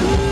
you.